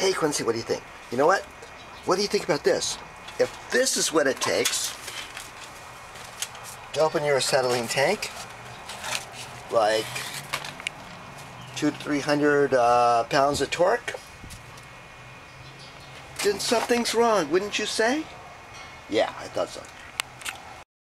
Hey, Quincy, what do you think? You know what? What do you think about this? If this is what it takes to open your acetylene tank, like two to three hundred uh, pounds of torque, then something's wrong, wouldn't you say? Yeah, I thought so.